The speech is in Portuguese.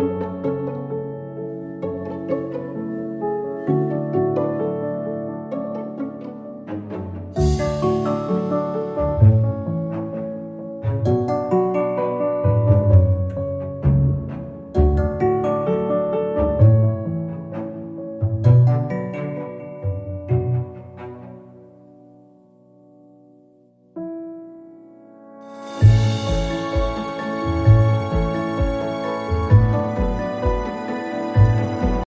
Música